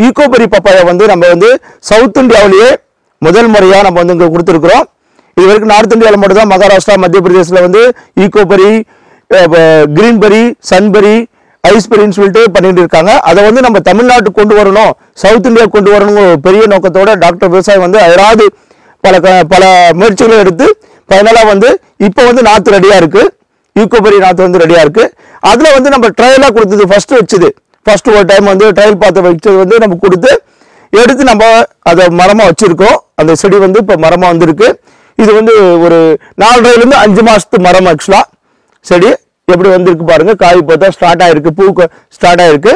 ஈகோபெரி papaya வந்து நம்ம வந்து சவுத் இந்தியாவிலேயே முதல் முறையாக நம்ம வந்து இங்கே கொடுத்துருக்குறோம். இது வரைக்கும் நார்த் இந்தியாவில் மட்டும்தான் மகாராஷ்டிரா மத்திய பிரதேசத்தில் வந்து ஈகோபெரி கிரீன்பெரி சன்பெரி ஐஸ்பெரின்னு சொல்லிட்டு பண்ணிட்டு இருக்காங்க. அதை வந்து நம்ம தமிழ்நாட்டுக்கு கொண்டு வரணும். சவுத் இந்தியா கொண்டு வரணும் பெரிய நோக்கத்தோட டாக்டர் விவசாயம் வந்து அயராது பல க- பல முயற்சிகளை எடுத்து ஃபைனலாக வந்து இப்போ வந்து நாற்று ரெடியாக இருக்குது ஈகோபெரி நாற்று வந்து ரெடியாக இருக்குது அதில் வந்து நம்ம ட்ரையலாக கொடுத்தது ஃபஸ்ட்டு வச்சுது ஃபஸ்ட்டு ஒரு டைம் வந்து ட்ரையல் பார்த்து வச்சது வந்து நம்ம கொடுத்து எடுத்து நம்ம அதை மரமாக வச்சுருக்கோம். அந்த செடி வந்து இப்போ மரமாக வந்திருக்கு. இது வந்து ஒரு நாலரைலேருந்து அஞ்சு மாதத்து மரம் ஆக்சுவலாக செடி எப்படி வந்திருக்கு பாருங்கள் காய் பார்த்தா ஸ்டார்ட் ஆகிருக்கு பூ ஸ்டார்ட் ஆகிருக்கு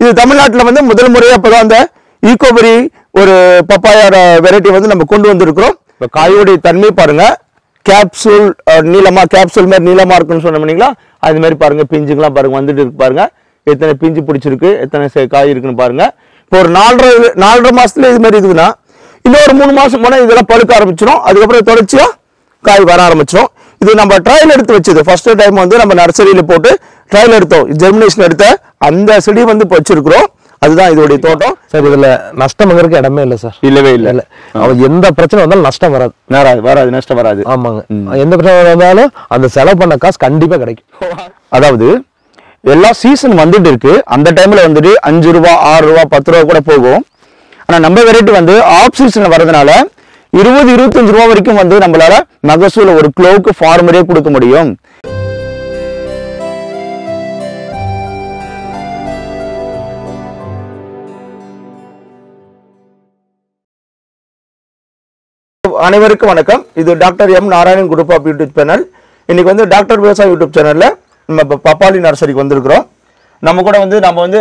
இது தமிழ்நாட்டில் வந்து முதல் முறையாக இப்போ தான் அந்த ஈக்கோபெரி ஒரு பப்பாயோட வெரைட்டி வந்து நம்ம கொண்டு வந்திருக்கிறோம். இப்போ காயோடைய தன்மை பாருங்க. கேப்சூல் நீளமாக கேப்சூல் மாதிரி நீளமாக இருக்குன்னு சொன்ன பண்ணீங்களா அது மாதிரி பாருங்கள் பிஞ்சுங்களாம் பாருங்கள் வந்துட்டு இருக்கு பாருங்கள் எத்தனை பிஞ்சு பிடிச்சிருக்கு எத்தனை காய் இருக்குன்னு பாருங்க. இப்போ ஒரு நாலரை நாலரை மாசத்துல இது மாதிரி இருக்குதுன்னா இன்னொரு மூணு மாசம் போனா இதெல்லாம் பழுக்க ஆரம்பிச்சிடும் அதுக்கப்புறம் தொடர்ச்சியா காய் வர ஆரம்பிச்சிடும் இது நம்ம ட்ரையல் எடுத்து வச்சது. ஃபர்ஸ்ட் டைம் வந்து நம்ம நர்சரியில போட்டு ட்ரையல் எடுத்தோம். ஜெர்மினேஷன் எடுத்த அந்த செடி வந்து இப்போ வச்சிருக்கிறோம். அதுதான் இதோடைய தோட்டம். சார் இதுல நஷ்டம்ங்கிறதுக்கு இடமே இல்லை சார். இல்லவே இல்லை. இல்ல. அவன் எந்த பிரச்சனை வந்தாலும் நஷ்டம் வராது. வராது வராது நஷ்டம் வராது. ஆமாங்க. எந்த பிரச்சனை வந்தாலும் அந்த செலவு பண்ண காசு கண்டிப்பா கிடைக்கும். அதாவது எல்லா சீசன் வந்துட்டு இருக்கு. அந்த டைம்ல வந்துட்டு அஞ்சு ரூபா ஆறு ரூபா பத்து ரூபா கூட போகும். ஆனா நம்ம வெரைட்டி வந்து ஆஃப் சீசன் வர்றதுனால இருபது இருபத்தஞ்சு ரூபா வரைக்கும் வந்து நம்மளால மகசூல் ஒரு கிலோவுக்கு ஃபார்மரே கொடுக்க முடியும். அனைவருக்கும் வணக்கம். இது doctor M Narayanan group of YouTube channel இன்னைக்கு வந்து டாக்டர் விவசாய யூடியூப் சேனல்ல நம்ம இப்போ பப்பாளி நர்சரிக்கு வந்திருக்கிறோம். நம்ம கூட வந்து நம்ம வந்து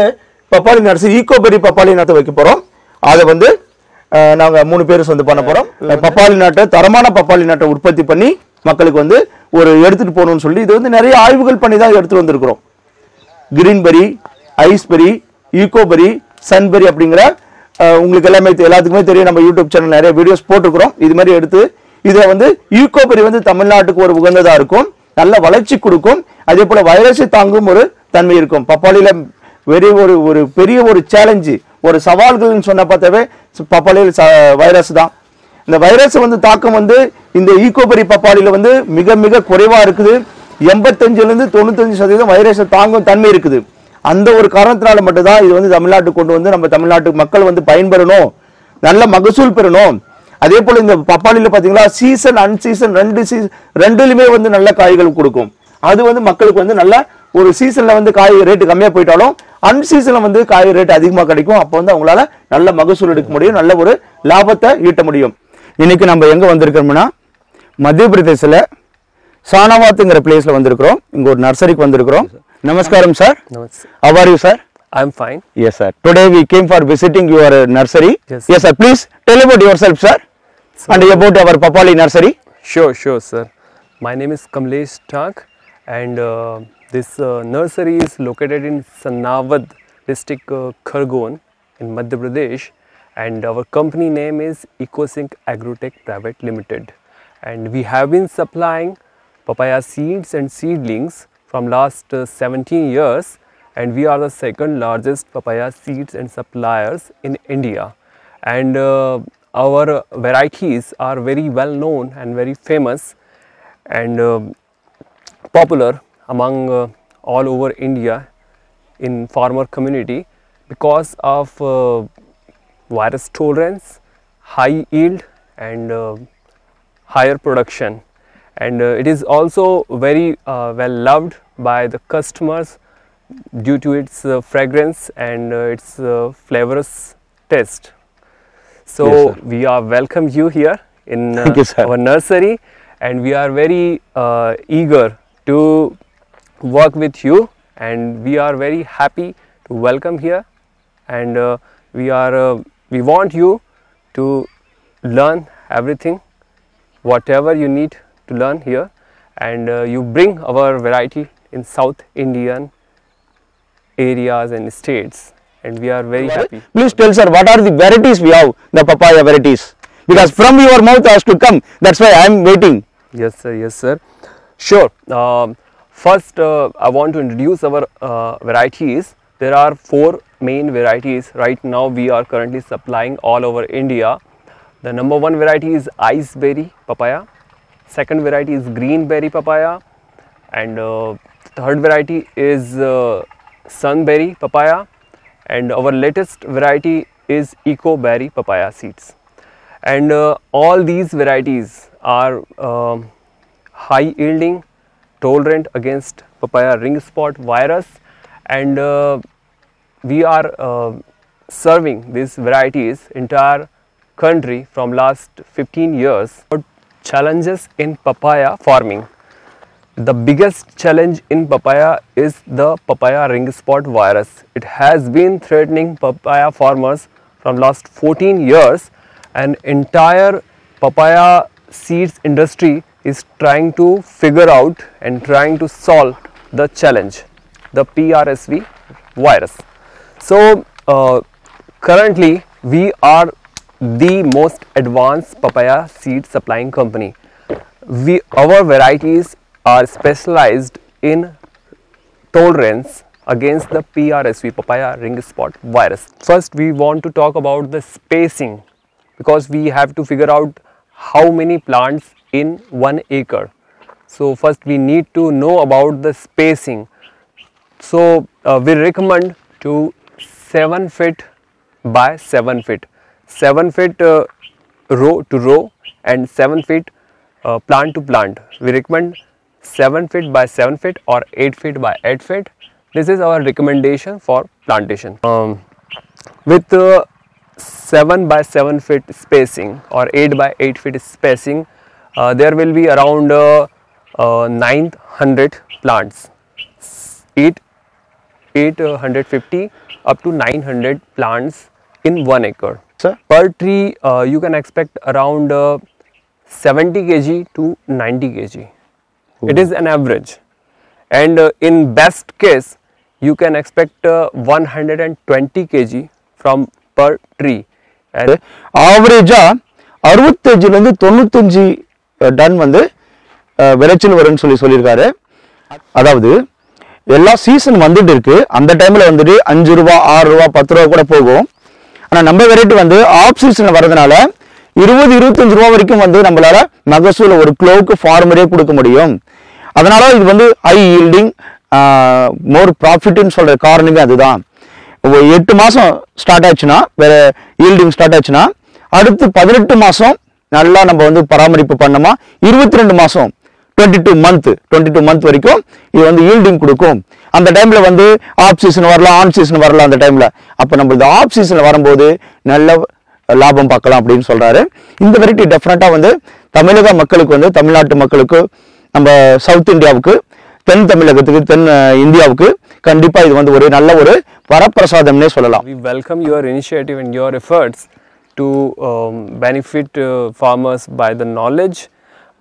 பப்பாளி நர்சரி ஈகோபெரி பப்பாளி நாட்டை வைக்க போறோம். அதை வந்து அஹ், நாங்க மூணு பேர் வந்து பண்ண போறோம். பப்பாளி நாட்டை தரமான பப்பாளி நாட்டை உற்பத்தி பண்ணி மக்களுக்கு வந்து ஒரு எடுத்துட்டு போகணும்னு சொல்லி இது வந்து நிறைய ஆய்வுகள் பண்ணி தான் எடுத்துட்டு வந்திருக்கிறோம். கிரீன்பெரி ஐஸ்பெரி ஈகோபெரி சன்பெரி அப்படிங்கிற உங்களுக்கு எல்லாமே எல்லாத்துக்குமே தெரியும். நம்ம யூடியூப் சேனல் நிறைய வீடியோஸ் போட்டிருக்கிறோம். இது மாதிரி எடுத்து இதை வந்து ஈகோபெரி வந்து தமிழ்நாட்டுக்கு ஒரு உகந்ததா இருக்கும். நல்ல வளர்ச்சி கொடுக்கும். அதே போல வைரஸை தாங்கும் ஒரு தன்மை இருக்கும். பப்பாளியில வெரி ஒரு ஒரு பெரிய ஒரு சேலஞ்சு ஒரு சவால்கள்னு சொன்ன பார்த்தாவே பப்பாளியில் வைரஸ் தான். இந்த வைரஸ் வந்து தாக்கம் வந்து இந்த ஈகோபெரி பப்பாளியில வந்து மிக மிக குறைவாக இருக்குது. எண்பத்தஞ்சிலேருந்து தொண்ணூத்தஞ்சு சதவீதம் வைரஸை தாங்கும் தன்மை இருக்குது. அந்த ஒரு காரணத்தினால மட்டும்தான் இது வந்து தமிழ்நாட்டுக்கு கொண்டு வந்து நம்ம தமிழ்நாட்டு மக்கள் வந்து பயன்பெறணும். நல்ல மகசூல் பெறணும். அதே போல இந்த பப்பாளியில பாத்தீங்களா சீசன் அன்சீசன் ரெண்டு சீசன் ரெண்டுலயுமே வந்து நல்ல காய்கள் கொடுக்கும். அது வந்து மக்களுக்கு வந்து நல்ல ஒரு சீசன்ல வந்து காய் ரேட்டு கம்மியா போயிட்டாலும் அன்சீசன்ல வந்து காய் ரேட் அதிகமா கிடைக்கும். அப்போ வந்து அவங்களால நல்ல மகசூல் எடுக்க முடியும் நல்ல ஒரு லாபத்தை ஈட்ட முடியும். இன்னைக்கு நம்ம எங்க வந்திருக்கிறோம்னா மத்திய பிரதேசத்துல சானவாத்துங்கிற பிளேஸ்ல வந்திருக்கிறோம். இங்க ஒரு நர்சரிக்கு வந்திருக்கிறோம். நமஸ்காரம் sir how are you sir? I'm fine. yes sir. Today we came for visiting your nursery. Yes. yes sir. Please tell about yourself sir. And about our papali nursery Sure, sure, sir. My name is Kamlesh Tak, and uh, this uh, nursery is located in Sanavad district, uh, Khargon, in Madhya Pradesh. And our company name is EcoSync Agrotech Private Limited. And we have been supplying papaya seeds and seedlings from last uh, 17 years. And we are the second largest papaya seeds and suppliers in India. and uh, our varieties are very well known and very famous and uh, popular among uh, all over India in farmer community because of uh, virus tolerance, high yield and uh, higher production and uh, it is also very uh, well loved by the customers due to its fragrance and its flavorous taste. So Yes, we are welcome you here in uh, you, our nursery and we are very uh, eager to work with you and we are very happy to welcome here and uh, we are uh, we want you to learn everything whatever you need to learn here and uh, you bring our variety in south indian areas and states and we are very happy please tell sir what are the varieties we have the papaya varieties because from your mouth has to come that's why i am waiting Yes, sir. Yes, sir. Sure. Um, first, uh, I want to introduce our uh, varieties. There are four main varieties right now we are currently supplying all over India. The number one variety is ice berry papaya, second variety is green berry papaya, and uh, third variety is uh, sunberry papaya, and our latest variety is eco berry papaya seeds. And uh, all these varieties are um, high yielding, tolerant against papaya ring spot virus, and uh, we are uh, serving these varieties entire country from last 15 years. Challenges in papaya farming. The biggest challenge in papaya is the papaya ring spot virus. It has been threatening papaya farmers from last 14 years and entire papaya seeds industry is trying to figure out and trying to solve the challenge the PRSV virus. So uh, currently we are the most advanced papaya seed supplying company. We our varieties are specialized in tolerance against the PRSV papaya ring spot virus. First we want to talk about the spacing because we have to figure out how many plants in one acre. So first we need to know about the spacing. So uh, we recommend to 7 feet by 7 feet. 7 feet uh, row to row and 7 feet uh, plant to plant. We recommend 7 feet by 7 feet or 8 feet by 8 feet. This is our recommendation for plantation. Um, with uh, 7 by 7 feet spacing or 8 by 8 feet spacing, uh, there will be around uh, uh, 900 plants. 8 850 up to 900 plants in one acre. Sir? Per tree, uh, you can expect around uh, 70 kg to 90 kg. It is an average, and uh, in best case, you can expect uh, 120 kg from per tree. And ஆவரேஜா அறுபத்தஞ்சுலேருந்து தொண்ணூத்தஞ்சு ton வந்து அஹ், விளைச்சல் வரும்னு சொல்லி சொல்லியிருக்காரு. அதாவது எல்லா season வந்துட்டு இருக்கு. அந்த டைம்ல வந்துட்டு அஞ்சு ரூபா ஆறு ரூபா பத்து ரூபா கூட போகும். ஆனா நம்ம வெரைட்டி வந்து ஆஃப் சீசன்ல வரதுனால இருபது இருபத்தஞ்சு ரூபா வரைக்கும் வந்து நம்மளால மகசூல் ஒரு கிலோவுக்கு ஃபார்மரே கொடுக்க முடியும். அதனால இது வந்து ஹை ஈல்டிங் மோர் ப்ராஃபிட்னு சொல்கிற காரணமே அதுதான். எட்டு மாதம் ஸ்டார்ட் ஆச்சுன்னா வேறு ஈல்டிங் ஸ்டார்ட் ஆச்சுன்னா அடுத்து பதினெட்டு மாதம் நல்லா நம்ம வந்து பராமரிப்பு பண்ணோமா இருபத்தி ரெண்டு மாதம் twenty two month twenty two month வரைக்கும் இது வந்து ஈல்டிங் கொடுக்கும். அந்த டைமில் வந்து ஆஃப் சீசன் வரலாம் ஆன் சீசன் வரலாம் அந்த டைமில் அப்போ நம்ம இந்த ஆஃப் சீசன்ல வரும்போது நல்ல லாபம் பார்க்கலாம் அப்படின்னு சொல்கிறாரு இந்த வெரைட்டி டெஃபினட்டா வந்து தமிழக மக்களுக்கு வந்து தமிழ்நாட்டு மக்களுக்கு நம்ம சவுத் இந்தியாவுக்கு தென் தமிழகத்துக்கு தென் இந்தியாவுக்கு கண்டிப்பா இது வந்து ஒரு நல்ல ஒரு வரப்பிரசாதம்னே சொல்லலாம் and your efforts to um, benefit uh, farmers by the knowledge,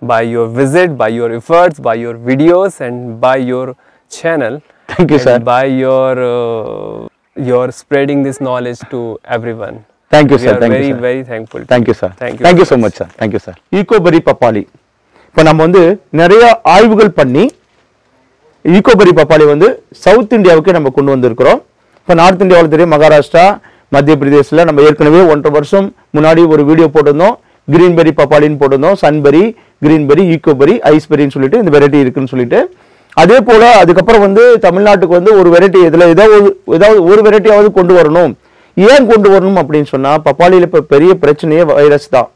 by your visit, by your efforts, by your videos, and by your channel. Thank you, and sir. By your uh, your spreading this knowledge to everyone. Thank you we sir thank you sir very thankful. to thank you sir Thank you. Thank you so much sir thank you sir Ecoberry பப்பாளி இப்போ நம்ம வந்து நிறைய ஆய்வுகள் பண்ணி ஈகோபரி பப்பாளி வந்து south இந்தியாவுக்கு நம்ம கொண்டு வந்திருக்கிறோம். இப்போ நார்த் இந்தியாவில் தெரியும் மகாராஷ்டிரா மத்திய பிரதேசில் நம்ம ஏற்கனவே ஒன்றரை வருஷம் முன்னாடி ஒரு வீடியோ போட்டிருந்தோம். கிரீன்பெரி பப்பாளின்னு போட்டிருந்தோம். சன்பெரி கிரீன்பெரி ஈகோபெரி ஐஸ்பெரின்னு சொல்லிட்டு இந்த வெரைட்டி இருக்குன்னு சொல்லிட்டு. அதே போல் அதுக்கப்புறம் வந்து தமிழ்நாட்டுக்கு வந்து ஒரு வெரைட்டி இதில் ஏதாவது ஏதாவது ஒரு வெரைட்டியாவது கொண்டு வரணும். ஏன் கொண்டு வரணும் அப்படின்னு சொன்னால் பப்பாளியில் இப்போ பெரிய பிரச்சனையே வைரஸ் தான்.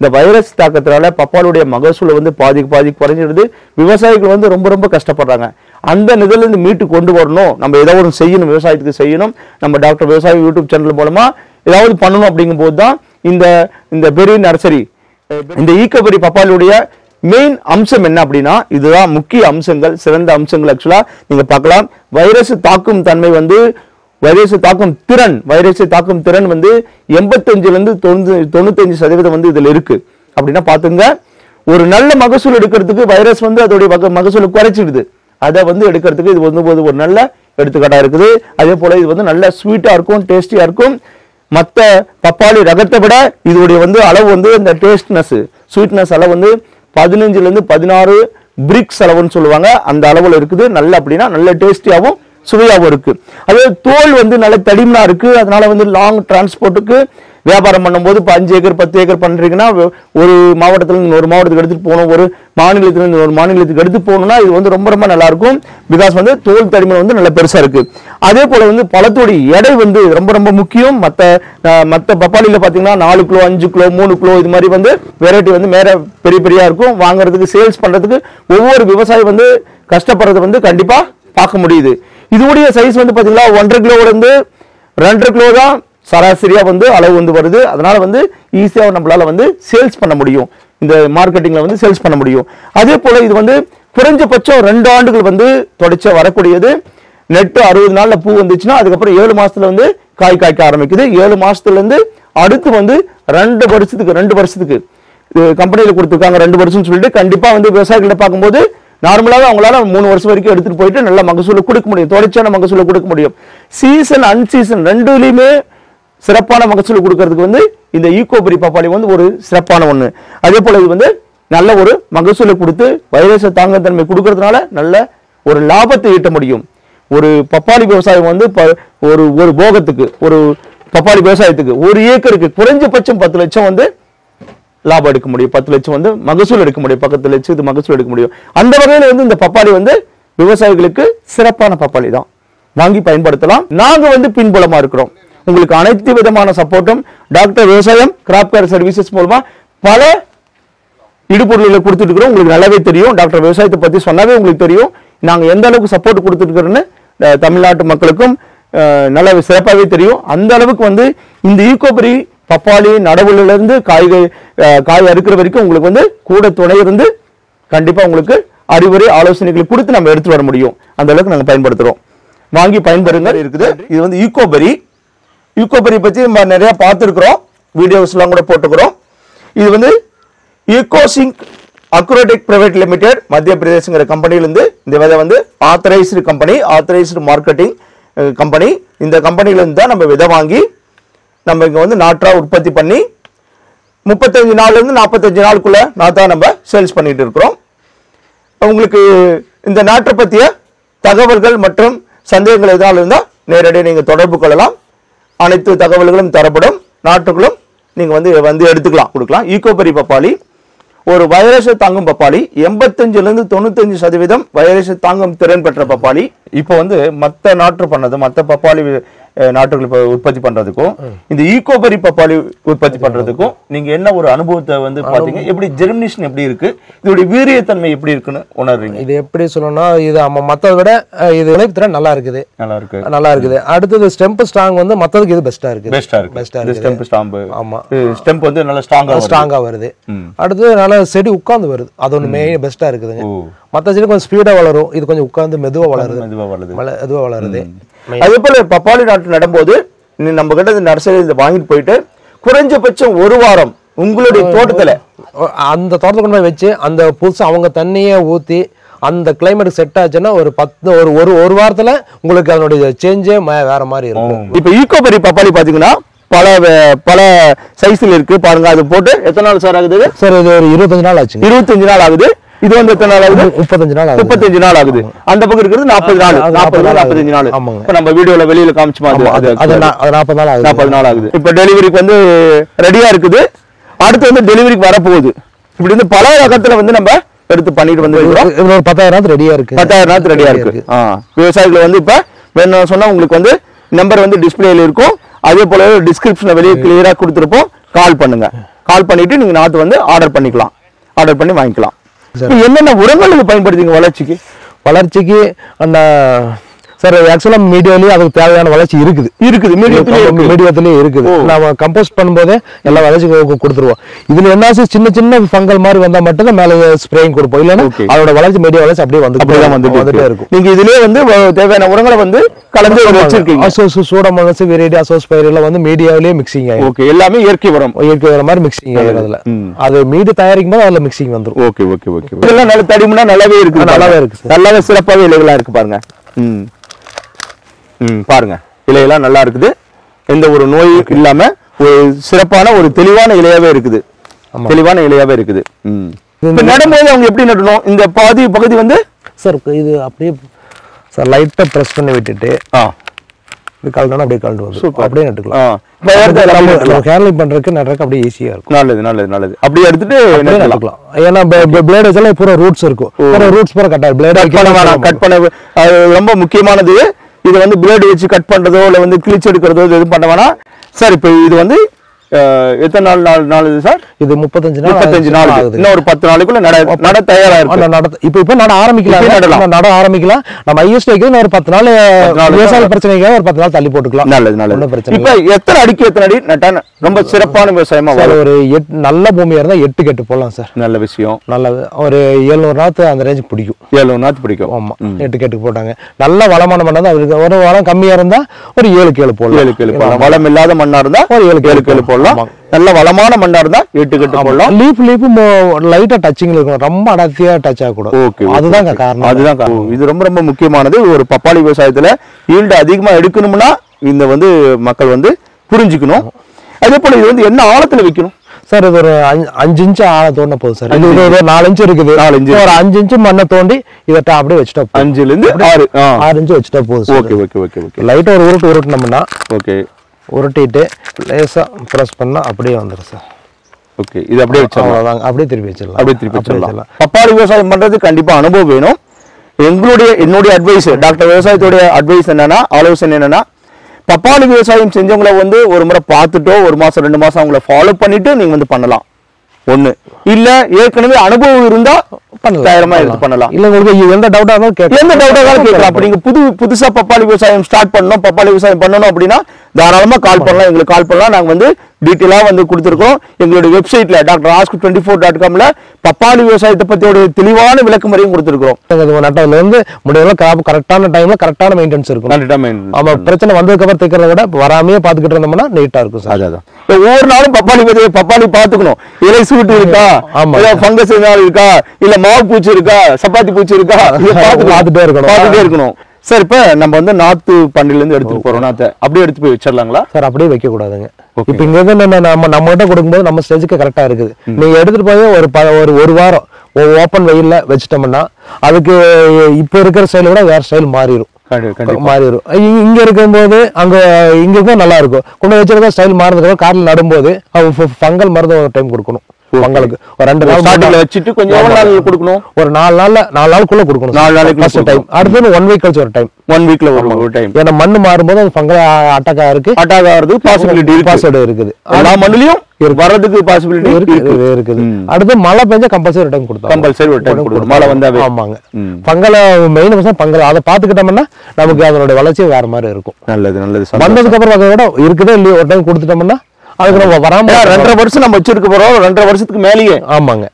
இந்த வைரஸ் தாக்கத்தினால பப்பாளுடைய மகசூல் வந்து பாதிக்கு பாதி குறைஞ்சிடுது. விவசாயிகள் வந்து ரொம்ப ரொம்ப கஷ்டப்படுறாங்க. அந்த நிதிலேருந்து மீட்டு கொண்டு வரணும். நம்ம ஏதோ ஒன்று செய்யணும். விவசாயத்துக்கு செய்யணும். நம்ம டாக்டர் விவசாய யூடியூப் சேனல் மூலமா ஏதாவது பண்ணணும் அப்படிங்கும்போது தான் இந்த இந்த பெரிய நர்சரி இந்த ஈக்கபெரி பப்பாளுடைய மெயின் அம்சம் என்ன அப்படின்னா இதுதான் முக்கிய அம்சங்கள் சிறந்த அம்சங்கள் ஆக்சுவலாக நீங்கள் பார்க்கலாம். வைரஸ் தாக்கும் தன்மை வந்து வைரஸை தாக்கும் திறன் வைரஸை தாக்கும் திறன் வந்து எண்பத்தஞ்சுல இருந்து தொண்ணூத்தி தொண்ணூத்தஞ்சு சதவீதம் வந்து இதில் இருக்கு. அப்படின்னா பார்த்துங்க ஒரு நல்ல மகசூல் எடுக்கிறதுக்கு வைரஸ் வந்து அதோடைய மகசூலை குறைச்சிடுது. அதை வந்து எடுக்கிறதுக்கு இது வந்து போது ஒரு நல்ல எடுத்துக்காட்டாக இருக்குது. அதே போல் இது வந்து நல்ல ஸ்வீட்டாக இருக்கும் டேஸ்டியாக இருக்கும். மற்ற பப்பாளி ரகத்தை விட இதோடைய வந்து அளவு வந்து இந்த டேஸ்ட்னஸ் ஸ்வீட்னஸ் அளவு வந்து பதினஞ்சுலேருந்து பதினாறு பிரிக்ஸ் அளவுன்னு சொல்லுவாங்க. அந்த அளவில் இருக்குது. நல்ல அப்படின்னா நல்ல டேஸ்டியாகவும் சுவையாகவும் இருக்குது அதே தோல் வந்து நல்ல தடிமனாக இருக்குது அதனால் வந்து லாங் டிரான்ஸ்போர்ட்டுக்கு வியாபாரம் பண்ணும்போது இப்போ அஞ்சு ஏக்கர் பத்து ஏக்கர் பண்ணுறீங்கன்னா ஒரு மாவட்டத்தில் இருந்து ஒரு மாவட்டத்துக்கு எடுத்துகிட்டு போகணும். ஒரு மாநிலத்தில் இருந்து ஒரு மாநிலத்துக்கு எடுத்து போகணும்னா இது வந்து ரொம்ப ரொம்ப நல்லாயிருக்கும் பிகாஸ் வந்து தோல் தடிமன் வந்து நல்ல பெருசாக இருக்குது அதே போல் வந்து பழத்தோடைய எடை வந்து ரொம்ப ரொம்ப முக்கியம். மற்ற மற்ற பப்பாளியில் பார்த்தீங்கன்னா நாலு கிலோ அஞ்சு கிலோ மூணு கிலோ இது மாதிரி வந்து வெரைட்டி வந்து மேலே பெரிய பெரியா இருக்கும். வாங்குறதுக்கு சேல்ஸ் பண்ணுறதுக்கு ஒவ்வொரு விவசாயி வந்து கஷ்டப்படுறது வந்து கண்டிப்பாக பார்க்க முடியுது. இதோடைய சைஸ் வந்து பாத்தீங்கன்னா ஒன்றரை கிலோலேருந்து ரெண்டரை கிலோ தான் சராசரியாக வந்து அளவு வந்து வருது. அதனால் வந்து ஈஸியாக நம்மளால வந்து சேல்ஸ் பண்ண முடியும். இந்த மார்க்கெட்டிங்கில் வந்து சேல்ஸ் பண்ண முடியும். அதே போல் இது வந்து குறைஞ்சபட்சம் ரெண்டு ஆண்டுகள் வந்து தொடச்ச வரக்கூடியது. நெட்டு அறுபது நாளில் பூ வந்துச்சுன்னா அதுக்கப்புறம் ஏழு மாதத்தில் வந்து காய் காய்க்க ஆரம்பிக்குது. ஏழு மாதத்துலேருந்து அடுத்து வந்து ரெண்டு வருஷத்துக்கு ரெண்டு வருஷத்துக்கு கம்பெனியில் கொடுத்துருக்காங்க ரெண்டு வருஷம்னு சொல்லிட்டு கண்டிப்பாக வந்து விவசாயிகளை பார்க்கும்போது நார்மலாக அவங்களால மூணு வருஷம் வரைக்கும் எடுத்துட்டு போயிட்டு நல்ல மகசூலை கொடுக்க முடியும். தொடர்ச்சியான மகசூலை கொடுக்க முடியும். சீசன் அன்சீசன் ரெண்டுலையுமே சிறப்பான மகசூல் கொடுக்கறதுக்கு வந்து இந்த ஈகோபரி பப்பாளி வந்து ஒரு சிறப்பான ஒன்று அதே போல் இது வந்து நல்ல ஒரு மகசூலை கொடுத்து வைரஸை தாங்கத்தன்மை கொடுக்கறதுனால நல்ல ஒரு லாபத்தை ஈட்ட முடியும். ஒரு பப்பாளி விவசாயம் வந்து ப- ஒரு ஒரு போகத்துக்கு ஒரு பப்பாளி விவசாயத்துக்கு ஒரு ஏக்கருக்கு குறைஞ்சபட்சம் பத்து லட்சம் வந்து லாபம் எடுக்க முடியும். பத்து லட்சம் வந்து மகசூல் எடுக்க முடியும். பக்கத்து லட்சம் இது மகசூல் எடுக்க முடியும். அந்த வகையில் வந்து இந்த பப்பாளி வந்து விவசாயிகளுக்கு சிறப்பான பப்பாளி தான். வாங்கி பயன்படுத்தலாம். நாங்க வந்து பின்புலமா இருக்கிறோம். உங்களுக்கு அனைத்து விதமான சப்போர்ட்டும் டாக்டர் விவசாயம் கிராப் கேர் சர்வீசஸ் மூலமா பல இடுபொருள்களை கொடுத்துட்டு இருக்கிறோம். உங்களுக்கு நல்லாவே தெரியும். டாக்டர் விவசாயத்தை பத்தி சொன்னாவே உங்களுக்கு தெரியும். நாங்க எந்த அளவுக்கு சப்போர்ட் கொடுத்துருக்குறோன்னு தமிழ்நாட்டு மக்களுக்கும் நல்ல நல்லா சிறப்பாகவே தெரியும். அந்த அளவுக்கு வந்து இந்த ஈகோபரி பப்பாளி நடவுல இருந்து காய்கறி காய் அறுக்கிற வரைக்கும் உங்களுக்கு வந்து கூட துணை இருந்து கண்டிப்பா உங்களுக்கு அறிவுரை ஆலோசனைகளை கொடுத்து நம்ம எடுத்துட்டு வர முடியும். அந்த அளவுக்கு நாங்க பயன்படுத்துறோம். வாங்கி பயன்பெறுங்க இருக்குது. இது வந்து ஈகோபரி. ஈகோபரி பத்தி நம்ம நிறைய பார்த்துருக்குறோம். வீடியோஸ்லாம் கூட போட்டுக்கிறோம். இது வந்து ஈகோசிங்க் அக்ரோடெக் பிரைவேட் லிமிடெட் மத்திய பிரதேசங்கிற கம்பெனிலேருந்து இந்த விதை வந்து authorised company authorised marketing company. இந்த கம்பெனிலேருந்து தான் நம்ம விதை வாங்கி நம்ம இங்கே வந்து நாற்றா உற்பத்தி பண்ணி முப்பத்தஞ்சு நாள்லேருந்து நாற்பத்தஞ்சு நாளுக்குள்ளே நாத்தா நம்ம சேல்ஸ் பண்ணிகிட்டு இருக்கிறோம். உங்களுக்கு இந்த நாட்டை பற்றிய தகவல்கள் மற்றும் சந்தேகங்கள் எதாவது இருந்தால் நேரடியாக நீங்கள் தொடர்பு கொள்ளலாம். அனைத்து தகவல்களும் தரப்படும். நாட்டுகளும் நீங்கள் வந்து வந்து எடுத்துக்கலாம் கொடுக்கலாம். ஈக்கோபெரி பப்பாளி ஒரு வைரஸை தாங்கும் பப்பாளி எண்பத்தஞ்சுலேருந்து தொண்ணூத்தஞ்சு சதவீதம் வைரஸை தாங்கும் திறன் பெற்ற பப்பாளி. இப்போ வந்து மற்ற நாற்று பண்ணது மற்ற பப்பாளி நாட்டுகள் இப்ப உற்பத்தி பண்றதுக்கும் இந்த ஈகோபரி பப்பாளி உற்பத்தி பண்றதுக்கும் நீங்க என்ன ஒரு அனுபவத்தை வந்து பாத்தீங்க எப்படி ஜெர்மினேஷன் எப்படி இருக்கு? இதோட வீரியத்தன்மை எப்படி இருக்குன்னு உணர்றீங்க? இது எப்படி சொல்லணும்னா இது நம்ம மற்றதை விட இது விளைவுத்திறன் நல்லா இருக்குது. நல்லா இருக்கு. நல்லா இருக்குது. அடுத்தது ஸ்டெம்ப் ஸ்ட்ராங் வந்து மற்றதுக்கு இது பெஸ்ட்டாக இருக்குது? பெஸ்டா இருக்கு. பெஸ்ட்டாக இந்த இருக்குது. ஸ்டெம்ப் ஸ்டாம்பு ஆமா. ஸ்டெம்ப் வந்து நல்லா ஸ்ட்ராங்கா ஸ்ட்ராங்காக வருது. அடுத்தது நல்லா செடி உட்காந்து வருது. அது ஒன்று மெயின் பெஸ்ட்டாக இருக்குதுங்க. மற்ற செடி கொஞ்சம் ஸ்பீடாக வளரும். இது கொஞ்சம் உட்காந்து மெதுவாக வளருது. மெதுவா வளருது. மல இதுவாக வளருது. அதே போல பப்பாளி நாட்டு நடும்போது நம்ம கிட்ட இந்த நர்சரியில் வாங்கிட்டு போயிட்டு குறைஞ்சபட்சம் ஒரு வாரம் உங்களுடைய தோட்டத்துல அந்த தோட்டத்தை கொண்டு போய் வச்சு அந்த புதுசாக அவங்க தண்ணியை ஊற்றி அந்த கிளைமேட் செட் ஆச்சுன்னா ஒரு பத்து ஒரு ஒரு ஒரு வாரத்தில் உங்களுக்கு அதனுடைய சேஞ்சே வேற மாதிரி இருக்கும். இப்ப ஈகோபரி பப்பாளி பாத்தீங்கன்னா பல பல சைஸ்ல இருக்கு. பாருங்க அது போட்டு எத்தனை நாள் சார் ஆகுது? சார் இது ஒரு இருபத்தஞ்சு நாள் ஆச்சுங்க. இருபத்தஞ்சு நாள் ஆகுது. இது வந்து எத்தனை நாள் ஆகுது? முப்பத்தஞ்சு நாள் ஆகுது. முப்பத்தஞ்சு நாள் ஆகுது. அந்த பக்கம் இருக்கிறது நாற்பது நாள். நாற்பது நாள் நாற்பது நாற்பத்தஞ்சு நாள். இப்ப நம்ம வீடியோல வெளியில காமிச்சுமா அது நாற்பது நாள் ஆகுது. நாற்பது நாள் ஆகுது. இப்ப டெலிவரிக்கு வந்து ரெடியா இருக்குது. அடுத்து வந்து டெலிவரிக்கு வரப்போகுது. இப்படி வந்து பல ரகத்துல வந்து நம்ம எடுத்து பண்ணிட்டு வந்து ஒரு பத்தாயிரம் ரெடியா இருக்கு. பத்தாயிரம் ரெடியா இருக்கு. விவசாயிகள் வந்து இப்ப வேணும் சொன்னா உங்களுக்கு வந்து நம்பர் வந்து டிஸ்பிளேல இருக்கும். அதே போல டிஸ்கிரிப்ஷன்ல வெளியே கிளியரா கொடுத்துருப்போம். கால் பண்ணுங்க. கால் பண்ணிட்டு நீங்க நாத்து வந்து ஆர்டர் பண்ணிக்கலாம். ஆர்டர் பண்ணி வாங்கிக்கலாம். என்னென்ன உரங்கள் பயன்படுத்திங்க வளர்ச்சிக்கு? வளர்ச்சிக்கு அந்த சார் ஆக்சுவலா மீடியாலயே அதுக்கு தேவையான வளர்ச்சி இருக்குது. இருக்குது. மீடியத்திலே இருக்கு. மீடியத்திலேயே இருக்குது. ஓ. நம்ம கம்போஸ்ட் பண்ணும்போதே எல்லா வளர்ச்சி கு- கொடுத்துருவோம். இதுல என்ன சின்ன சின்ன ஃபங்கல் மாதிரி வந்தா மட்டும் மேல ஸ்ப்ரேயிங் கொடுப்போம். இல்லைன்னா. அதோட வளர்ச்சி மீடியா வளர்ச்சி அப்படியே வந்து வந்துட்டு வந்துட்டே இருக்கு. இருக்கும். நீங்க இதுலயே வந்து தேவையான உரங்களை வந்து கலந்து வச்சிருக்கீங்க. அசோஸ் சூடமனசு வெரைட்டி அசோஸ் பயிரெல்லாம் வந்து மீடியாவிலேயே மிக்சிங் ஆகும் ஓகே எல்லாமே இயற்கை உரம். இயற்கை வர மாதிரி மிக்சிங் ஆகும் அதுல. அது மீடு தயாரிக்கும் போது அதுல மிக்சிங் வந்துரும். ஓகே ஓகே ஓகே இதெல்லாம் நல்ல தடிமனா நல்லாவே இருக்கு நல்லாவே இருக்கு. நல்லாவே சிறப்பாவே இலைகளா இருக்கு பாருங்க. ம். பாருங்க. இலையெல்லாம் நல்லா இருக்குது. எந்த ஒரு நோய் இல்லாம ஒரு சிறப்பான ஒரு தெளிவான இலையாவே இருக்குது. தெளிவான இலையாவே இருக்குது. ம். இப்ப நடும்போது அவங்க எப்படி நடணும் இந்த பாதி பகுதி வந்து? சார் இது அப்படியே சார் லைட்டா பிரஸ் பண்ணி விட்டுட்டு ஆ. இப்படி கழட்டணும் அப்படியே வந்து Super. அப்படியே நட்டுக்கலாம். ஹேண்ட்லிங் பண்றதுக்கு நடுறதுக்கு அப்படியே ஈஸியா இருக்கும். நல்லது நல்லது நல்லது. அப்படியே எடுத்துட்டு நட்டுக்கலாம். ஏன்னா பிளேட் வச்சாலும் பூரா ரூட்ஸ் இருக்கும். பூரா ரூட்ஸ் பூரா கட்டாது பிளேட் கட் பண்ண கட் பண்ண ரொம்ப முக்கியமான இது வந்து பிளேடு வச்சு கட் பண்ணுறதோ இல்லை வந்து கிழிச்சு எடுக்கிறதோ இது எதுவும் பண்ண வேணாம். சார் இப்போ இது வந்து எத்தனை நாள் நாள் நாள் இது சார்? இது முப்பத்தஞ்சு நாள் முப்பத்தஞ்சு நாள். ஆகுது. இன்னும் ஒரு பத்து நாளைக்குள்ள நட நட தயாரா இருக்கு. நட இப்ப இப்ப நட ஆரம்பிக்கலாம். நடலாம். நட ஆரம்பிக்கலாம். நம்ம ஐஎஸ்டி வைக்கிறது ஒரு பத்து நாள் விவசாய பிரச்சனைக்காக ஒரு பத்து நாள் தள்ளி போட்டுக்கலாம். நல்லது நல்லது. பிரச்சனை இப்ப எத்தனை அடிக்கு எத்தனை அடி? நட்டா ரொம்ப சிறப்பான விவசாயமா சார் ஒரு எட் நல்ல பூமியா இருந்தா எட்டு கெட்டு போடலாம் சார். நல்ல விஷயம். நல்லது. ஒரு ஏழுநூறு நாத்து அந்த ரேஞ்சுக்கு பிடிக்கும். ஏழு நாத்து பிடிக்கும். ஆமா எட்டு கெட்டுக்கு போட்டாங்க. நல்ல வளமான மண்ணா தான் அவருக்கு ஒரு வளம் கம்மியா இருந்தா ஒரு ஏழு கேளு போடலாம். ஏழு கேளு போடலாம். வளம் இல்லாத மண்ணா இருந்தா ஒரு ஏழு ஏழு கேளு போடலாம். ஆமாங்க. நல்ல வளமான மண்ணா இருந்தா எட்டு கட்டு போடலாம். லீஃப் லீஃப் லைட்டா டச்சிங்ல இருக்கும் ரொம்ப அடர்த்தியா டச் ஆகக்கூடாது ஓகே அதுதான் காரணம். அதுதான் காரணம். இது ரொம்ப ரொம்ப முக்கியமானது. ஒரு பப்பாளி விவசாயத்துல ஈல்டு அதிகமா எடுக்கணும்னா இந்த வந்து மக்கள் வந்து புரிஞ்சுக்கணும். அதே போல இது வந்து என்ன ஆழத்துல வைக்கணும்? சார் இது ஒரு அஞ்சு- இன்ச்சு ஆழ தோண்ட போகுது சார். இது ஒரு- நாலு இன்ச்சு இருக்குது. நாலு இன்ச்சு. ஒரு அஞ்சு இன்ச்சு மண்ணை தோண்டி இதை அப்படியே வச்சுட்டா போதும். அஞ்சுல இருந்து ஆறு ஆறு இன்ச்சு வச்சுட்டா போதும் ஓகே ஓகே ஓகே ஓகே லைட்டா ஒரு உருட்டு உருட்டினோம்னா ஓகே உருட்டிட்டு லேசா ப்ரெஸ் பண்ணா அப்படியே வந்துடும் சார். ஓகே இது அப்படியே வச்சிடலாம். அப்படியே திருப்பி வச்சிடலாம். அப்படியே திருப்பி வச்சிடலாம். பப்பாளி விவசாயம் பண்றது கண்டிப்பா அனுபவம் வேணும். எங்களுடைய என்னுடைய அட்வைஸ் டாக்டர் விவசாயத்துடைய அட்வைஸ் என்னன்னா ஆலோசனை என்னன்னா பப்பாளி விவசாயம் செஞ்சவங்கள வந்து ஒரு முறை பார்த்துட்டோ ஒரு மாசம் ரெண்டு மாசம் அவங்கள ஃபாலோ பண்ணிட்டு நீங்க வந்து பண்ணலாம். ஒண்ணு. இல்ல ஏற்கனவே அனுபவம் இருந்தா பண்ணலாம். தயாரமா எடுத்து பண்ணலாம். இல்ல உங்களுக்கு எந்த டவுட்டா இருந்தாலும் கேட்கலாம். எந்த டவுட் இருந்தாலும் கேட்கலாம். அப்ப நீங்க புது புதுசா பப்பாளி விவசாயம் ஸ்டார்ட் பண்ணணும் பப்பாளி விவசாயம் பண்ணணும் அப்படின்னா தாராளமா கால் பண்ணலாம். எங்களுக்கு கால் பண்ணலாம். நாங்க வந்து டீட்டெயிலா வந்து கொடுத்துருக்கோம். எங்களுடைய வெப்சைட்ல doctor ask twenty four dot காம்ல பப்பாளி விவசாயத்தை பத்தியோட தெளிவான விளக்கமுறையும் கொடுத்துருக்கோம் இது நட்டதுல இருந்து முடியல கரெக்டான டைம்ல கரெக்டான மெயின்டெனன்ஸ் இருக்கும். ஆமா பிரச்சனை வந்ததுக்கு அப்புறம் தைக்கிறத விட வராமையே பாத்துக்கிட்டு இருந்தோம்னா நீட்டா இருக்கும் சார். அதான் ஒவ்வொரு நாளும் பப்பாளி விதையை பப்பாளி பாத்துக்கணும் இலை சூட்டு இருக்கா. இல்ல ஃபங்கஸ் இருக்கா? இல்ல மாவு பூச்சி இருக்கா? சப்பாத்தி பூச்சி இருக்கா. பார்த்துட்டே இருக்கணும். பார்த்துட்டே இருக்கணும். சார் இப்ப நம்ம வந்து நாத்து பண்டில இருந்து எடுத்துட்டு போறோம். நாத்தை அப்படியே எடுத்து போய் வச்சிடலாங்களா? சார் அப்படியே வைக்க கூடாதுங்க. இப்ப இங்க இருந்து நம்ம நம்ம நம்ம கிட்ட கொடுக்கும்போது நம்ம ஸ்டேஜுக்கு கரெக்டா இருக்குது. நீங்க எடுத்துட்டு போய் ஒரு ப- ஒரு ஒரு வாரம் ஓப்பன் வெயில்ல வச்சிட்டோம்னா அதுக்கு இப்ப இருக்கிற ஸ்டைல விட வேற ஸ்டைல் மாறிடும் மாறிடும் இ- இங்க இருக்கும்போது அங்க இங்க இருக்கும் நல்லா இருக்கும் கொண்டு வச்சிருக்க ஸ்டைல் மாறினதுக்கு கார்ல நடும்போது ஃபங்கல் மருந்து ஒரு டைம் கொடுக்கணும் ஃபங்கலுக்கு ஒரு ரெண்டு நாள் ஸ்டார்டிங்ல. வச்சுட்டு கொஞ்சம் எவ்வளவு நாள் கொடுக்கணும்? ஒரு நாலு நாள்ல நாலு நாளுக்குள்ள கொடுக்கணும். நாலு ஃபர்ஸ்ட் டைம். அடுத்தது ஒன் வீக் கழிச்சு ஒரு டைம் ஒன் வீக்ல ஒரு டைம் ஏன்னா மண்ணு மாறும்போது அது ஃபங்கல் அட்டாக்கா இருக்கு அட்டாக் ஆகிறது பாசிபிலிட்டி பாஸ்வேர்டு இருக்குது. எல்லா மண்ணுலயும் வர்றதுக்கு பாசிபிலிட்டி இருக்கு இருக்கு. இருக்குது. அடுத்து மழை பெஞ்சா கம்பல்சரி டைம் கொடுத்தோம் கம்பல்சரி ஒரு டைம் கொடுக்கணும். மழை வந்தாவே. ஆமாங்க. Fungal main person fungal. அதை பாத்துக்கிட்டோம்னா நமக்கு அதனுடைய வளர்ச்சி வேற மாதிரி இருக்கும். நல்லது நல்லது. வந்ததுக்கு அப்புறம் அதை விட இருக்குதோ இல்லையோ ஒரு டைம் கொடுத்துட்டோம்னா அதுக்கு நம்ம வராம ரெண்டரை வருஷம் நம்ம வச்சிருக்க போறோம். ரெண்டரை வருஷத்துக்கு மேலேயே. ஆமாங்க.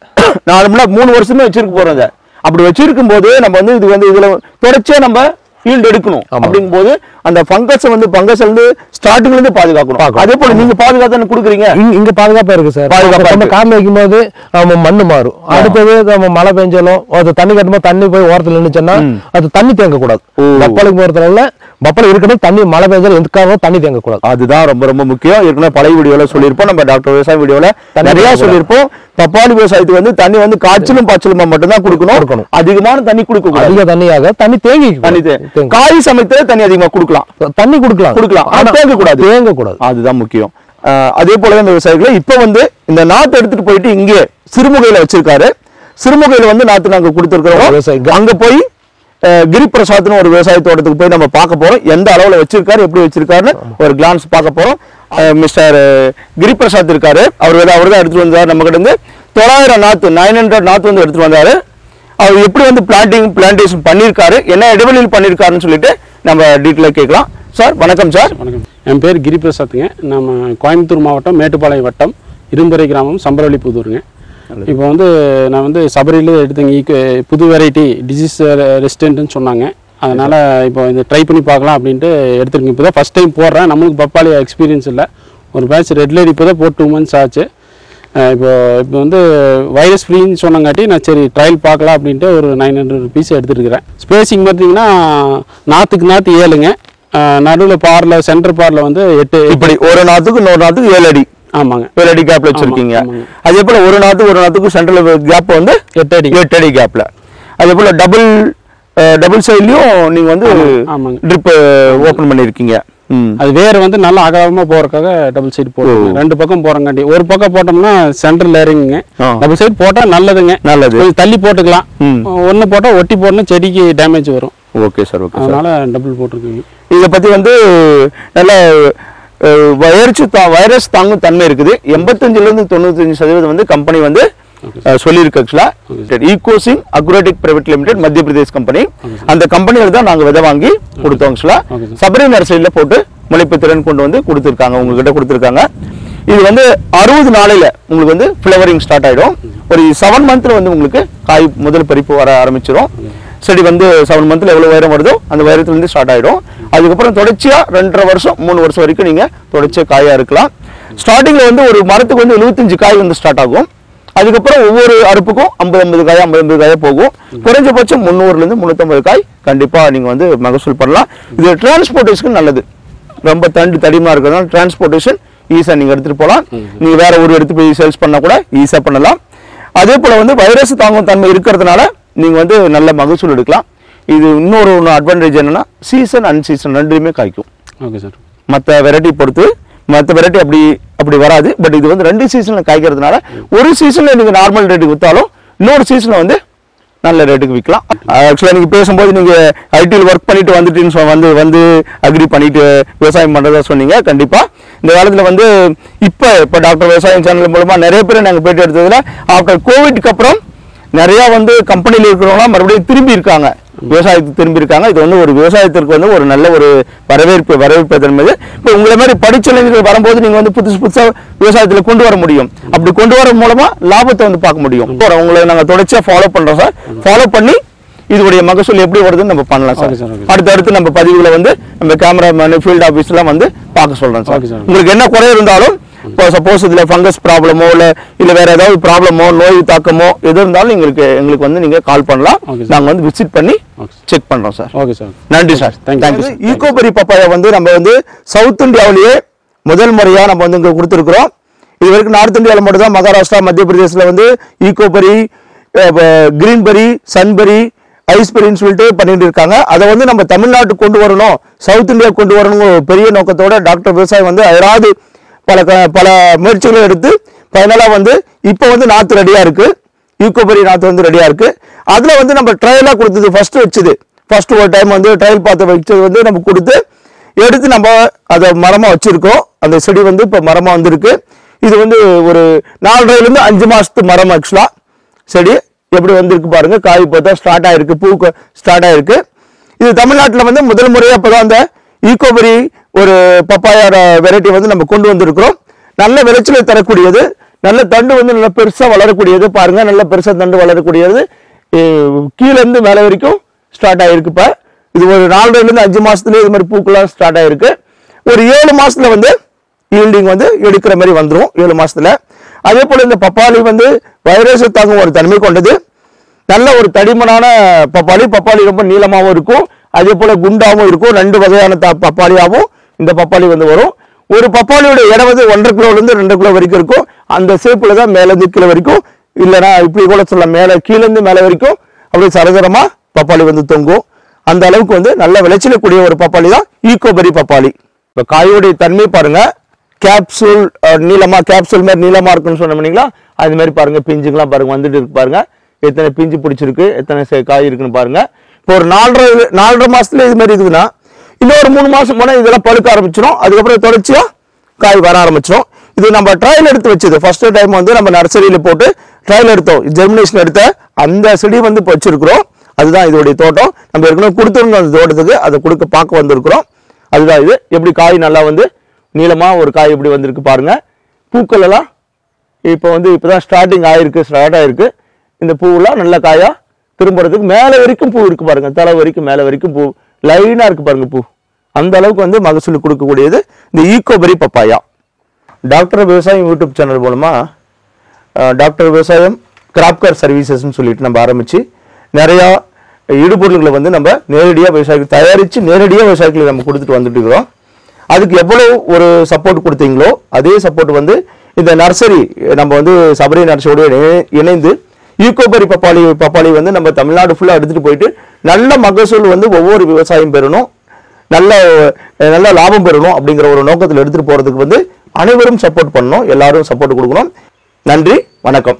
நார்மலா மூணு வருஷமே வச்சிருக்க போறோம் இதை. அப்படி வச்சிருக்கும் போது நம்ம வந்து இது வந்து இதுல தொடர்ச்சியா நம்ம ஃபீல்டு எடுக்கணும். அப்படிங்கும் போது அந்த ஃபங்கஸ் வந்து ஃபங்கஸ்ல இருந்து ஸ்டார்டிங்ல இருந்து பாதுகாக்கணும். அதே போல நீங்க பாதுகாத்து கொடுக்குறீங்க. இங்க பாதுகாப்பா இருக்கு சார். பாதுகாப்பா நம்ம இருக்கு. கார்ல வைக்கும்போது நம்ம மண்ணு மாறும். அடுத்தது நம்ம மழை பெஞ்சாலும் அது தண்ணி கட்டும்போது தண்ணி போய் ஓரத்துல நின்னுச்சுன்னா அது தண்ணி தேங்க கூடாது ஓ. பப்பளுக்கு போறதுனால பப்பளம் இருக்கணும் தண்ணி மழை எந்த காரணமும் தண்ணி தேங்க கூடாது அதுதான் ரொம்ப ரொம்ப முக்கியம். ஏற்கனவே பழைய வீடியோல சொல்லியிருப்போம். நம்ம டாக்டர் விவசாய வீடியோல நிறைய. சொல்லியிருப்போம். பப்பாளி விவசாயத்துக்கு வந்து தண்ணி வந்து காய்ச்சலும் பாய்ச்சலுமா மட்டும்தான் கொடுக்கணும். கொடுக்கணும். அதிகமான தண்ணி கொடுக்க அதிக தண்ணியாக தண்ணி தேங்கி தண்ணி காய் சமயத்துல தண்ணி அதிகமா கொடுக்கலாம். தண்ணி கொடுக்கலாம். கொடுக்கலாம். ஆனா தேங்க கூடாது. தேங்க கூடாது அதுதான் முக்கியம். அதே போல இந்த விவசாயிகளை இப்ப வந்து இந்த நாத்து எடுத்துட்டு போயிட்டு இங்கே சிறுமுகையில வச்சிருக்காரு. சிறுமுகையில வந்து நாத்து நாங்க கொடுத்துருக்கிறோம். அங்க போய் கிரிபிரசாத்னு ஒரு விவசாய தோட்டத்துக்கு போய் நம்ம பார்க்க போறோம். எந்த அளவுல வச்சிருக்காரு எப்படி வச்சிருக்காருன்னு ஒரு கிளான்ஸ் பார்க்க போறோம். மிஸ்டர் கிரிபிரசாத் இருக்காரு. அவர் வந்து அவர் தான் எடுத்துட்டு வந்தார் நம்ம கிட்ட இருந்து. தொள்ளாயிரம் நாத்து நைன் ஹண்ட்ரட் நாத்து வந்து எடுத்துட்டு வந்தாரு. அவர் எப்படி வந்து பிளான்டிங் பிளான்டேஷன் பண்ணியிருக்காரு என்ன இடைவெளியில் பண்ணியிருக்காருன்னு சொல்லிட்டு நம்ம டீட்டெயிலாக கேட்கலாம். சார் வணக்கம் சார். வணக்கம். என் பேர் கிரிபிரசாத்துங்க நம்ம கோயம்புத்தூர் மாவட்டம் மேட்டுப்பாளையம் வட்டம் இரும்புரை கிராமம் சம்பரவள்ளி புதூருங்க. இப்போ வந்து நான் வந்து சபரியில் எடுத்தேங்க ஈக்கு புது வெரைட்டி டிசீஸ் ரெசிஸ்டன்ட்னு சொன்னாங்க. அதனால் இப்போ இந்த ட்ரை பண்ணி பார்க்கலாம் அப்படின்ட்டு எடுத்துருக்கேன். இப்போ தான் ஃபஸ்ட் டைம் போடுறேன். நம்மளுக்கு பப்பாளி எக்ஸ்பீரியன்ஸ் இல்லை. ஒரு பேட்ச் ரெட் லேடி இப்போ தான் போட்டு டூ மந்த்ஸ் ஆச்சு. இப்போ இப்போ வந்து வைரஸ் ஃப்ரீன்னு சொன்னங்காட்டி நான் சரி ட்ரையல் பார்க்கலாம் அப்படின்ட்டு ஒரு நைன் ஹண்ட்ரட் ருபீஸ் எடுத்துருக்கிறேன். ஸ்பேசிங் பார்த்தீங்கன்னா நாற்றுக்கு நாற்று ஏழுங்க. நடுவில் பாரில் சென்டர் பாரில் வந்து எட்டு இப்படி ஒரு நாத்துக்கு இன்னொரு நாத்துக்கு ஏழு அடி. ஆமாங்க. ஏழு அடி கேப்ல வச்சிருக்கீங்க. அதே போல ஒரு நாத்துக்கு ஒரு நாத்துக்கு சென்டர்ல கேப் வந்து எட்டு அடி. எட்டு அடி கேப்ல அதே போல டபுள் டபுள் சைட்லயும் நீங்க வந்து ஆமாங்க. ட்ரிப் ஓபன் பண்ணிருக்கீங்க அது வேர் வந்து நல்லா அகலமா போறதுக்காக டபுள் சைடு போடுவோம் ரெண்டு பக்கம் போறங்காட்டி ஒரு பக்கம் போட்டோம்னா சென்டர் லேரிங்க. டபுள் சைடு போட்டா நல்லதுங்க. நல்லது. தள்ளி போட்டுக்கலாம். ஒன்னு போட்டா ஒட்டி போடணும் செடிக்கு டேமேஜ் வரும். ஓகே சார் ஓகே அதனால டபுள் போட்டிருக்கீங்க. இதை பத்தி வந்து நல்ல வைரஸ் தா வைரஸ் தாங்கும் தன்மை இருக்குது. எண்பத்தஞ்சுல இருந்து தொண்ணூத்தஞ்சு சதவீதம் வந்து கம்பெனி வந்து சொல்லியிருக்கு ஆக்சுவலா ஈகோசிங் அக்ரோட்டிக் பிரைவேட் லிமிடெட் மத்திய பிரதேஷ் கம்பெனி அந்த கம்பெனியில் தான் நாங்க விதை வாங்கி கொடுத்தோம் ஆக்சுவலா Okay, sir. சபரி நர்சரியில போட்டு முளைப்பு திறன் கொண்டு வந்து கொடுத்துருக்காங்க உங்ககிட்ட கொடுத்துருக்காங்க. இது வந்து அறுபது நாளையில உங்களுக்கு வந்து ஃப்ளவரிங் ஸ்டார்ட் ஆயிடும். ஒரு செவன் மந்த்ல வந்து உங்களுக்கு காய் முதல் பறிப்பு வர ஆரம்பிச்சிடும் செடி வந்து செவன் மந்த்தில் எவ்வளோ உயரம் வருதோ அந்த உயரத்துலேருந்து ஸ்டார்ட் ஆகிடும் அதுக்கப்புறம் தொடர்ச்சியாக ரெண்டரை வருஷம் மூணு வருஷம் வரைக்கும் நீங்கள் தொடர்ச்சியாக காயாக இருக்கலாம். ஸ்டார்டிங்கில் வந்து ஒரு மரத்துக்கு வந்து 75 காய் வந்து ஸ்டார்ட் ஆகும். அதுக்கப்புறம் ஒவ்வொரு அறுப்புக்கும் ஐம்பது ஐம்பது காய் ஐம்பது ஐம்பது காயாக போகும். குறைஞ்சபட்சம் முந்நூறுலேருந்து முந்நூற்றம்பது காய் கண்டிப்பாக நீங்கள் வந்து மகசூல் பண்ணலாம். இது டிரான்ஸ்போர்ட்டேஷனுக்கு நல்லது. ரொம்ப தண்டு தடிமா இருக்கிறதுனால டிரான்ஸ்போர்ட்டேஷன் ஈஸியாக நீங்கள் எடுத்துகிட்டு போகலாம். நீங்கள் வேறு ஒரு எடுத்து போய் சேல்ஸ் பண்ணால் கூட ஈஸியாக பண்ணலாம். அதே போல் வந்து வைரஸ் தாங்கும் தன்மை இருக்கிறதுனால நீங்க வந்து நல்ல மகசூல் எடுக்கலாம். இது இன்னொரு ஒன்று அட்வான்டேஜ் என்னன்னா சீசன் அன் சீசன் ரெண்டுலையுமே காய்க்கும். ஓகே சார் மற்ற வெரைட்டி பொறுத்து மற்ற வெரைட்டி அப்படி அப்படி வராது. பட் இது வந்து ரெண்டு சீசனில் காய்க்கிறதுனால ஒரு சீசனில் நீங்கள் நார்மல் ரேட்டுக்கு விற்றாலும் இன்னொரு சீசனில் வந்து நல்ல ரேட்டுக்கு விற்கலாம் ஆக்சுவலாக நீங்கள் பேசும்போது நீங்கள் ஐடியில் ஒர்க் பண்ணிட்டு வந்துட்டுன்னு வந்து வந்து அக்ரி பண்ணிட்டு விவசாயம் பண்ணுறதா சொன்னீங்க கண்டிப்பாக இந்த காலத்தில் வந்து இப்போ இப்போ டாக்டர் விவசாயம் சேனல் மூலமாக நிறைய பேர் நாங்கள் பேட்டி எடுத்ததில் ஆஃப்டர் கோவிட்க்கு அப்புறம் நிறையா வந்து கம்பெனியில் இருக்கிறவங்களாம் மறுபடியும் திரும்பி இருக்காங்க. விவசாயத்துக்கு திரும்பி இருக்காங்க. இது வந்து ஒரு விவசாயத்திற்கு வந்து ஒரு நல்ல ஒரு வரவேற்பு வரவேற்பு தன்மை இப்போ உங்களை மாதிரி படிச்ச இளைஞர்கள் வரும்போது நீங்க வந்து புதுசு புதுசா விவசாயத்துல கொண்டு வர முடியும். அப்படி கொண்டு வர மூலமா லாபத்தை வந்து பார்க்க முடியும். இப்போ உங்களை நாங்க தொடர்ச்சியா ஃபாலோ பண்றோம் சார். ஃபாலோ பண்ணி இதோடைய மகசூல் எப்படி வருதுன்னு நம்ம பண்ணலாம் சார். Okay, sir, okay. அடுத்து அடுத்து நம்ம பதிவுகளை வந்து நம்ம கேமராமேன் ஃபீல்ட் ஆஃபீஸ்லாம் வந்து பார்க்க சொல்றோம் சார். உங்களுக்கு என்ன குறை இருந்தாலும் இப்போ சப்போஸ் இதுல ஃபங்கஸ் ப்ராப்ளமோ இல்ல இல்ல வேற ஏதாவது ப்ராப்ளமோ நோய் தாக்கமோ எது இருந்தாலும் எங்களுக்கு எங்களுக்கு வந்து நீங்க கால் பண்ணலாம். Okay, sir. நாங்க வந்து விசிட் பண்ணி. செக் பண்றோம் சார் ஓகே சார் நன்றி சார் sir. ஈகோபெரி பப்பாயா வந்து நம்ம வந்து சவுத் இந்தியாவிலேயே முதல் முறையா நம்ம வந்து இங்க கொடுத்துருக்குறோம். இது வரைக்கும் நார்த் இந்தியாவில் மட்டும் தான் மகாராஷ்டிரா மத்திய பிரதேசத்துல வந்து ஈகோபெரி கிரீன்பெரி சன்பெரி ஐஸ்பெரின்னு சொல்லிட்டு பண்ணிட்டு இருக்காங்க. அதை வந்து நம்ம தமிழ்நாட்டுக்கு கொண்டு வரணும் சவுத் இந்தியா கொண்டு வரணும் ஒரு பெரிய நோக்கத்தோட டாக்டர் விவசாயம் வந்து அயராது பல க- பல முயற்சிகளும் எடுத்து ஃபைனலாக வந்து இப்போ வந்து நாற்று ரெடியாக இருக்குது யூகோபரி நாற்று வந்து ரெடியாக இருக்குது அதில் வந்து நம்ம ட்ரையலாக கொடுத்தது ஃபஸ்ட்டு வச்சது. ஃபஸ்ட்டு ஒரு டைம் வந்து ட்ரையல் பார்த்து வச்சது வந்து நம்ம கொடுத்து எடுத்து நம்ம அதை மரமாக வச்சுருக்கோம். அந்த செடி வந்து இப்போ மரமாக வந்திருக்கு. இது வந்து ஒரு நாலரைலேருந்து அஞ்சு மாதத்து மரம் ஆக்சுவலாக செடி எப்படி வந்திருக்கு பாருங்கள் காய் பார்த்தா ஸ்டார்ட் ஆகிருக்கு பூ ஸ்டார்ட் ஆகிருக்கு இது தமிழ்நாட்டில் வந்து முதல் முறையாக இப்போ தான் அந்த ஈகோபரி ஒரு பப்பாயோட வெரைட்டி வந்து நம்ம கொண்டு வந்திருக்கிறோம். நல்ல விளைச்சலை தரக்கூடியது. நல்ல தண்டு வந்து நல்லா பெருசாக வளரக்கூடியது. பாருங்கள் நல்ல பெருசாக தண்டு வளரக்கூடியது. கீழேருந்து மேலே வரைக்கும் ஸ்டார்ட் ஆயிருக்கு இப்போ. இது ஒரு நாலரைலேருந்து அஞ்சு மாதத்துலேயே இது மாதிரி பூக்கெல்லாம் ஸ்டார்ட் ஆகிருக்கு ஒரு ஏழு மாதத்தில் வந்து ஈல்டிங் வந்து எடுக்கிற மாதிரி வந்துடும் ஏழு மாதத்தில் அதே போல் இந்த பப்பாளி வந்து வைரஸ் தாங்கும் ஒரு தன்மை கொண்டது. நல்ல ஒரு தடிமனான பப்பாளி. பப்பாளி ரொம்ப நீளமாகவும் இருக்கும். அதே போல் குண்டாகவும் இருக்கும். ரெண்டு வகையான த- பப்பாளியாகவும் இந்த பப்பாளி வந்து வரும். ஒரு பப்பாளியோட இடம் வந்து ஒன்றரை கிலோலேருந்து ரெண்டு கிலோ வரைக்கும் இருக்கும். அந்த சேப்பில் தான் மேலேருந்து கீழே வரைக்கும். இல்லைன்னா இப்படி கூட சொல்லலாம். மேலே கீழேருந்து மேலே வரைக்கும் அப்படியே சரசரமாக பப்பாளி வந்து தொங்கும். அந்த அளவுக்கு வந்து நல்ல விளைச்சலக்கூடிய ஒரு பப்பாளி தான் ஈக்கோபெரி பப்பாளி. இப்போ காயோடைய தன்மை பாருங்கள் கேப்சூல் நீளமாக கேப்சூல் மாதிரி நீளமாக இருக்குன்னு சொன்ன அது மாதிரி பாருங்கள் பிஞ்சுங்களாம் பாருங்கள் வந்துட்டு இருக்கு பாருங்கள் எத்தனை பிஞ்சு பிடிச்சிருக்கு எத்தனை சே- காய் இருக்குன்னு பாருங்கள் இப்போ ஒரு நாலரை நாலரை மாதத்துல இது மாதிரி இருக்குதுன்னா இன்னொரு மூணு மாசம் போனால் இதெல்லாம் பழுக்க ஆரம்பிச்சிடும் அதுக்கப்புறம் தொடர்ச்சியா காய் வர ஆரம்பிச்சிடும் இது நம்ம ட்ரையல் எடுத்து வச்சது. ஃபர்ஸ்ட் டைம் வந்து நம்ம நர்சரியில போட்டு ட்ரையல் எடுத்தோம். ஜெர்மினேஷன் எடுத்த அந்த செடி வந்து இப்போ வச்சிருக்கிறோம். அதுதான் இதோடைய தோட்டம். நம்ம ஏற்கனவே கொடுத்துருந்தோம் அந்த தோட்டத்துக்கு அதை கொடுக்க பார்க்க வந்திருக்கிறோம். அதுதான் இது. எப்படி காய் நல்லா வந்து நீளமா ஒரு காய் எப்படி வந்திருக்கு பாருங்க. பூக்கள் எல்லாம் இப்போ வந்து இப்போதான் ஸ்டார்டிங் ஆயிருக்கு ஸ்டார்ட் ஆயிருக்கு. இந்த பூவெல்லாம் நல்ல காயா திரும்புறதுக்கு மேலே வரைக்கும் பூ இருக்கு பாருங்க. தலை வரைக்கும் மேலே வரைக்கும் பூ லைனாக இருக்குது பாருங்க பூ. அந்த அளவுக்கு வந்து மகசூல் கொடுக்கக்கூடியது இந்த Ecoberry papaya doctor Vivasayam YouTube channel மூலமாக டாக்டர் விவசாயம் கிராப்கர் சர்வீசஸ்னு சொல்லிட்டு நம்ம ஆரம்பித்து நிறையா இடுபொருள்களை வந்து நம்ம நேரடியாக விவசாயிகள் தயாரித்து நேரடியாக விவசாயிகளுக்கு நம்ம கொடுத்துட்டு வந்துட்டு இருக்கிறோம். அதுக்கு எவ்வளோ ஒரு சப்போர்ட் கொடுத்தீங்களோ அதே சப்போர்ட் வந்து இந்த நர்சரி நம்ம வந்து சபரி நர்சரியோடு இணை- இணைந்து யூகோபரி பப்பாளி பப்பாளி வந்து நம்ம தமிழ்நாடு ஃபுல்லாக எடுத்துகிட்டு போயிட்டு நல்ல மகசூல் வந்து ஒவ்வொரு விவசாயம் பெறணும். நல்ல நல்ல லாபம் பெறணும் அப்படிங்கிற ஒரு நோக்கத்தில் எடுத்துகிட்டு போகிறதுக்கு வந்து அனைவரும் சப்போர்ட் பண்ணணும். எல்லாரும் சப்போர்ட் கொடுக்கணும். நன்றி வணக்கம்.